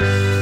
Bye.